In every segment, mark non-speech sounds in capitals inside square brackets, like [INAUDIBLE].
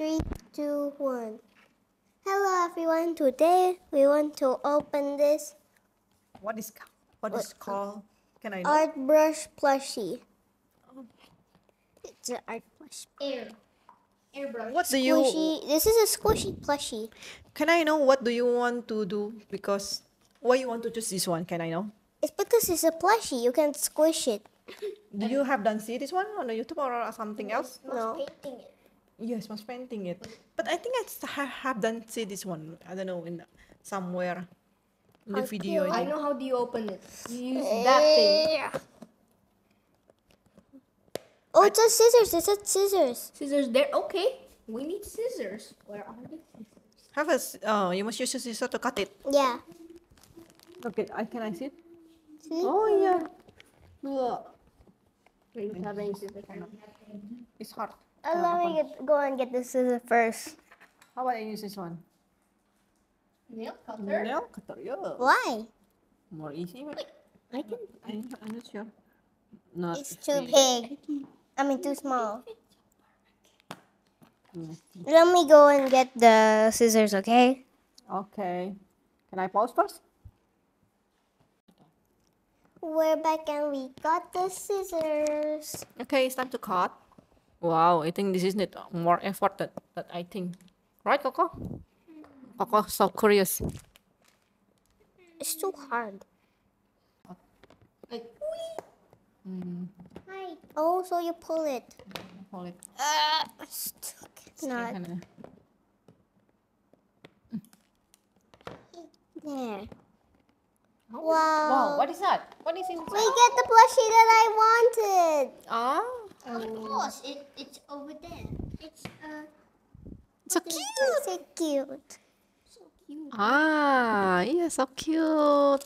Three, two, one. Hello everyone. Today we want to open this What is ca- what is called? Can I know? art brush plushie. It's an art plush. Air. Airbrush. What do you? Squishy. This is a squishy plushie. Can I know what do you want to do? Because why you want to choose this one? Can I know? It's because it's a plushie. You can squish it. Do you have done see this one on the YouTube or something else? No. Painting it. Yes, was painting it. But I think I ha- have done see this one. I don't know in somewhere in the How video. cute. I I think. know how do you open it. You use that thing. Oh, it's a scissors. It's a scissors. Scissors there. Okay. We need scissors. Where are the scissors? Have a s- oh, you must use a scissor to cut it. Yeah. Okay, I can I see it? See? Oh yeah. We don't have any scissors. It's hard. Uh, let me get, go and get the scissors first. How about I use this one? Nail cutter. Nail cutter. Yeah. Why? More easy. but I can. I, I'm not sure. Not It's too really. big. I mean, too small. Mm. Let me go and get the scissors, okay? Okay. Can I pause first? We're back and we got the scissors. Okay, it's time to cut. Wow, I think this is need more effort that, that I think. Right, Coco? Coco, so curious. It's too hard. Like. Mm, Hi. Oh, so you pull it. Pull it. Uh, stuck. It's not. Kinda- There. Wow, Wow. what is that? What is We get the plushie that I wanted. Ah, Of course, it, it's over there. It's uh so cute. so cute. so cute. Ah, yeah, so cute.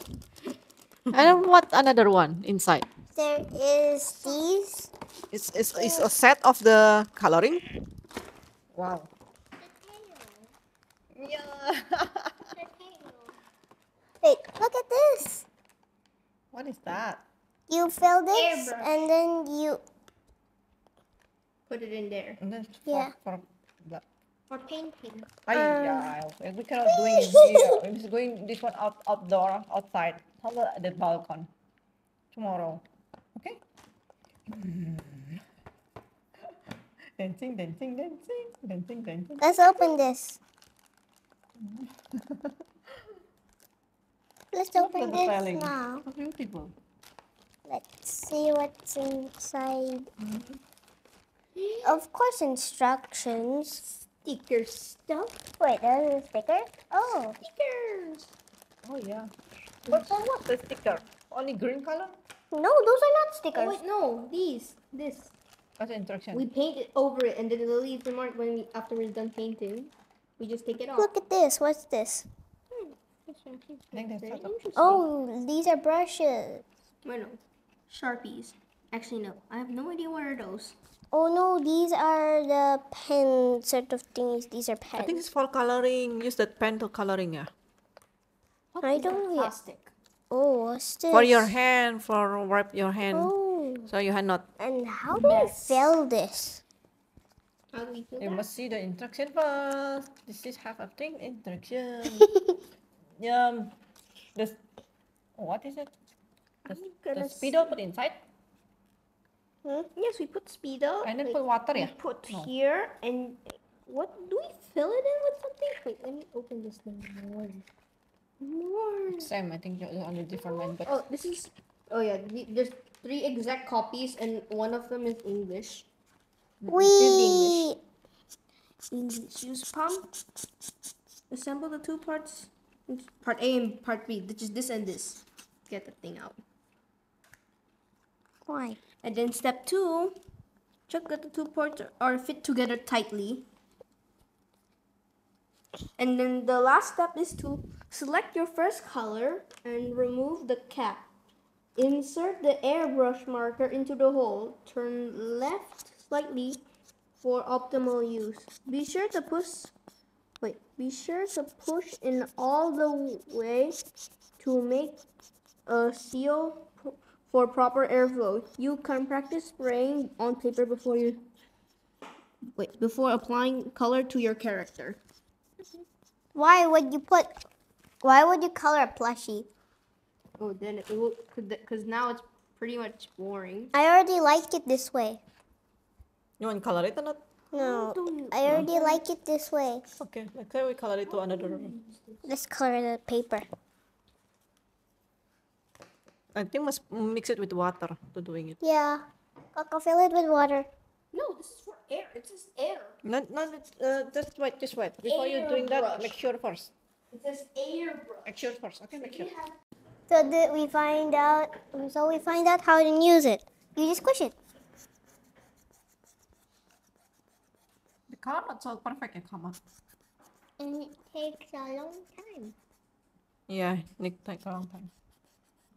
And what another one inside? There is these. It's, it's, it's a set of the coloring. Wow. Yeah. [LAUGHS] Wait, look at this. what is that? You fill this Airbrush. and then you. Put it in there And then for, Yeah. for the for painting. Ay, Um, yeah, we cannot doing it here. [LAUGHS] We're just going this one out outdoor, outside. How about the balcony? Tomorrow. Okay? [LAUGHS] dancing, dancing, dancing, dancing, dancing. Let's open this. [LAUGHS] Let's Look open this spelling. now. So beautiful. Let's see what's inside. Of course, instructions. Sticker stuff. Wait, there's a sticker. Oh, Stickers. Oh yeah. But for what the sticker? Only green color? no, those are not Oh stickers. wait, no. These. This. That's the instruction. We paint it over it, and then it'll leave the mark when we after we're done painting. We just take it off. Look at this. What's this? Hmm, I think that's Very sort of- interesting. Oh, these are brushes. Wait, no. Sharpies. Actually, no. I have no idea what are those. Oh no, these are the pen sort of things. These are pens. I think it's for coloring. Use that pen to coloring, yeah. I don't. Yeah. Plastic. Oh, what's this? For your hand, for wipe your hand. Oh, So you hand not. and how do I Mess. fill this? How do we do You that? must see the instruction first. This is half a thing instruction. [LAUGHS] um, the what is it? The, I'm the spidol put inside Hmm? Yes, we put spidol. and then Wait, put water, we yeah. put No. here and what do we fill it in with something? Wait, let me open this thing more. More. Same, I think you're on a different one. but Oh, this is. Oh yeah, there's three exact copies and one of them is English. We. English use pump. Assemble the two parts. Part A and part B, which is this and this. Get the thing out. Why? And then step two, check that the two parts are fit together tightly. And then the last step is to select your first color and remove the cap. Insert the airbrush marker into the hole. Turn left slightly for optimal use. Be sure to push wait, be sure to push in all the way to make a seal for proper airflow. You can practice spraying on paper before you wait before applying color to your character. Why would you put? Why would you color a plushie? Oh, then it will because now it's pretty much boring. I already like it this way. You want to color it or not? No, I already like it this way. Okay, let's say we color it to another. room. Let's color the paper. I think must mix it with water to doing it. Yeah, I'll fill it with water. No, this is for air. It says air. Not, not, uh, just wait, just wait. Before you're doing that, make sure first. It says airbrush. Make sure first. Okay, make sure. So did we find out. So we find out how to use it. You just squish it. The color not so perfect, come on. And it takes a long time. Yeah, it takes a long time.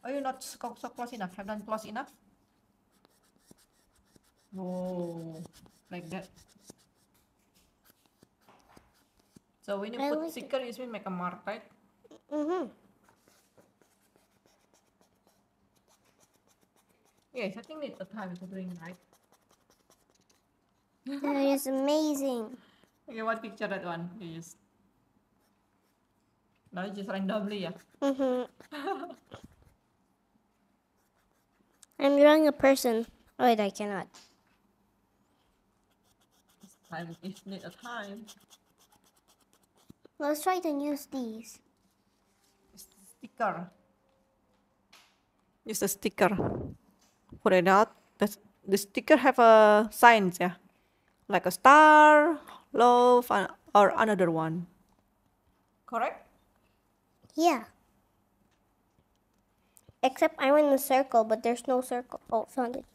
Are you not so, so close enough? Have done close enough? Oh, like that. So when you I put sticker, you should make a mark, right? Mm-hmm. Yes, I think need the time to doing right. [LAUGHS] That is amazing. Okay, what picture that one? You now you just randomly, yeah. Mm-hmm. [LAUGHS] I'm drawing a person. Oh, wait, I cannot. Time if need a time. Let's try to use these. Sticker. Use a sticker. Put it out. The, the sticker have a signs, yeah. Like a star, love, or another one. Correct? Yeah. Except I'm in the circle, but there's no circle. Oh, found it.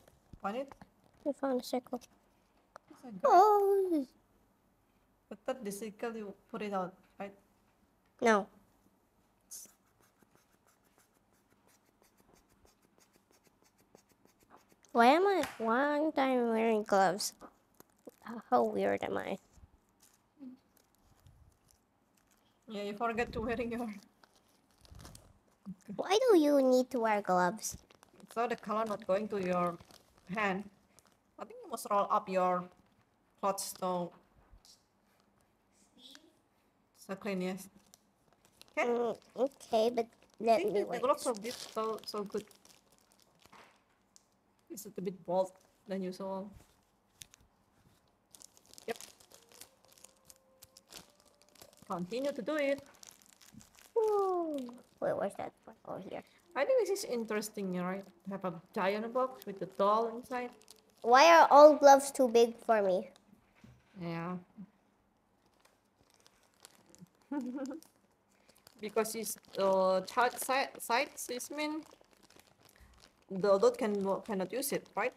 Want it? I found a circle. Oh, But that the circle you put it out, right? no. Why am I one time wearing gloves? How- How weird am I? Yeah, you forget to wearing your Why do you need to wear gloves? so the color not going to your hand. I think you must roll up your clothes so so clean, yes. Okay. Mm, okay, but I let think me the wear. gloves of this so so good. It's a bit bold than usual. Yep. Continue to do it. Ooh. Wait, where's that one? Oh, here. I think this is interesting, right? Have a giant box with a doll inside. Why are all gloves too big for me? Yeah. [LAUGHS] because it's uh child side size is mean the adult can cannot use it, right?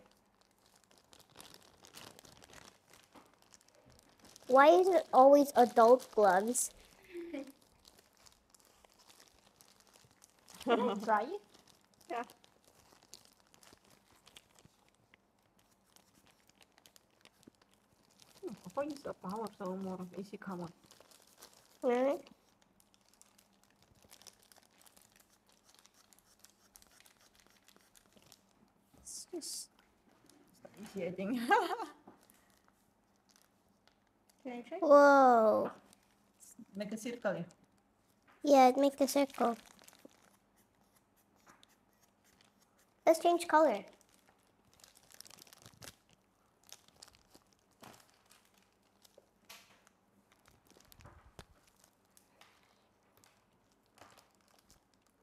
Why is it always adult gloves? Try [LAUGHS] it. Yeah. Hmm, Apa use a power so more of easy common? Alright. It's just so easy, I think. Can I try? Whoa. Make a circle, yeah. make it a circle. Let's change color.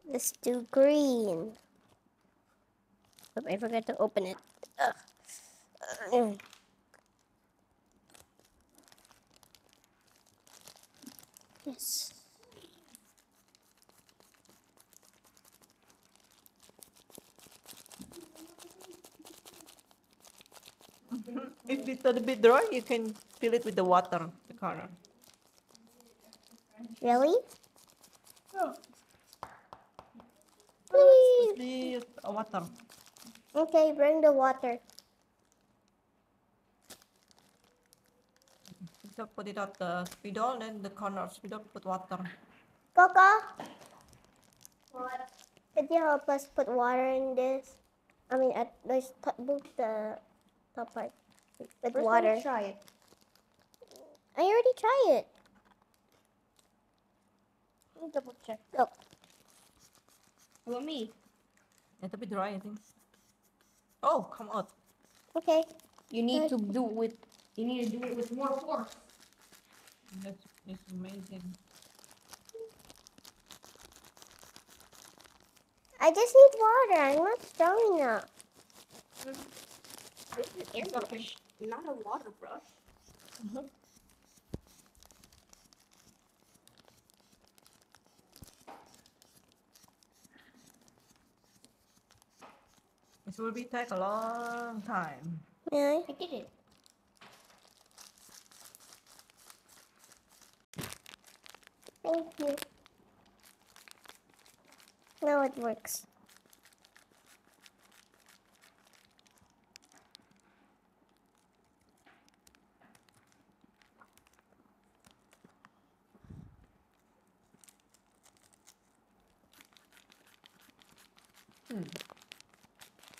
Let's do green. Oop, I forgot to open it. Ugh. Yes. If it's a bit dry, you can fill it with the water, the color. Really? Whee! Please, uh, water. Okay, bring the water. So put it at the spidol, then the corner spidol put water. Coco? What? Could you help us put water in this? I mean, at least both the top part with First, let me water. Try it. I already tried it. Let me double check. Oh, How about me? Yeah, tapi dry, I think. Oh, come out. okay. You need Good. to do it with. You need to do it with more force. That's, that's amazing. I just need water. I'm not strong enough. This is an airbrush, not a water brush. Mm-hmm. This will be take a long time. Really? I did it. Thank you. Now it works.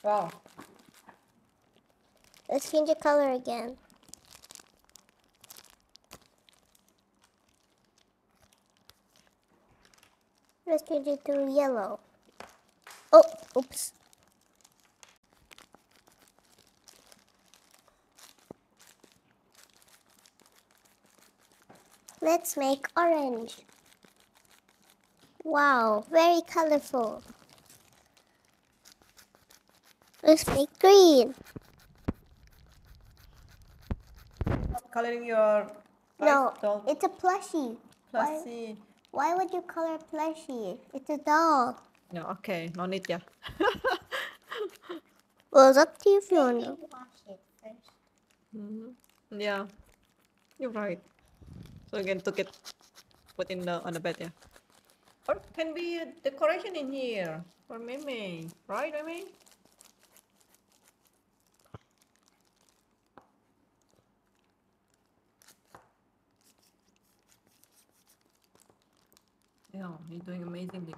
Wow. Let's change the color again. Let's change it to yellow. Oh, oops. Let's make orange. Wow, very colorful. Let's make green. Coloring your No, doll it's a plushie. Why, plushie. why would you color plushie? It's a doll. No, okay, no need yeah. [LAUGHS] Well, it's up to you if you want to. Mhm. Yeah, you're right. So again, took it, put in the on the bed, yeah. Or can be a decoration in here for Mimi, right, Mimi? Yeah, you're doing amazingly.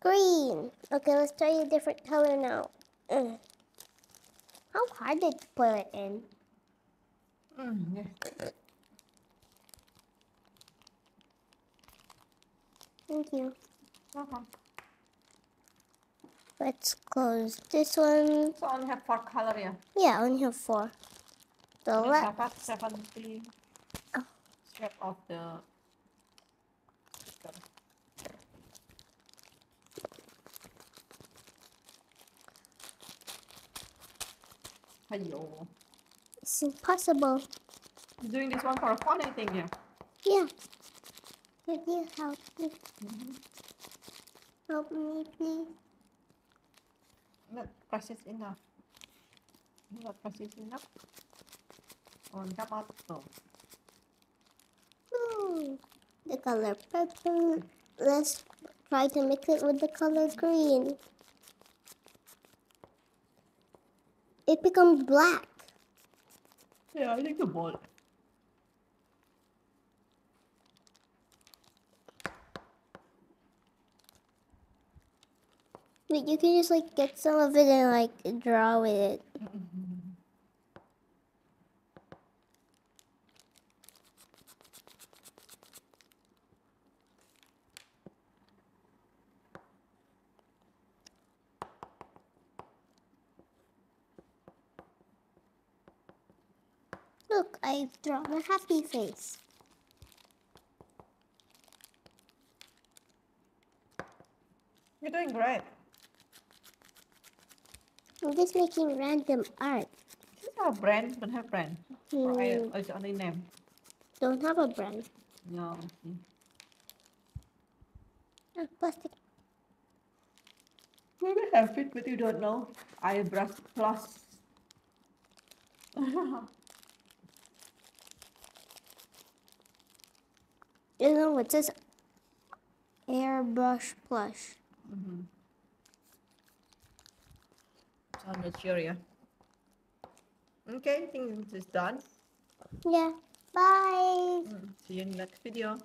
Green. Okay, let's try a different color now. Ugh. How hard did you put it in? Mm, yeah. Thank you. Uh-huh. Let's close this one. So only have four color, yeah. Yeah, I only have four. The left. have seventy. Oh. Strap of the. Hello. It's impossible. Doing this one for fun, I think, yeah. Yeah. Could you help me? Help me, please. Not precious enough. Not precious enough. Oh, come out. No. Ooh, the color purple. Let's try to mix it with the color green. It becomes black. Yeah, I think the ball. But you can just like get some of it and like draw with it. Look, I've drawn a happy face. You're doing great. I'm just making random art. This is a brand, don't have brand. Or I, Hmm, it's only name. don't have a brand. No. see. Ah, plastic. Maybe have it, but you don't know. Eyebrush plus. [LAUGHS] You know what says airbrush plush. mm-hmm. So Sure, yeah. Okay, I think this is done. Yeah. Bye. Mm, See you in the next video.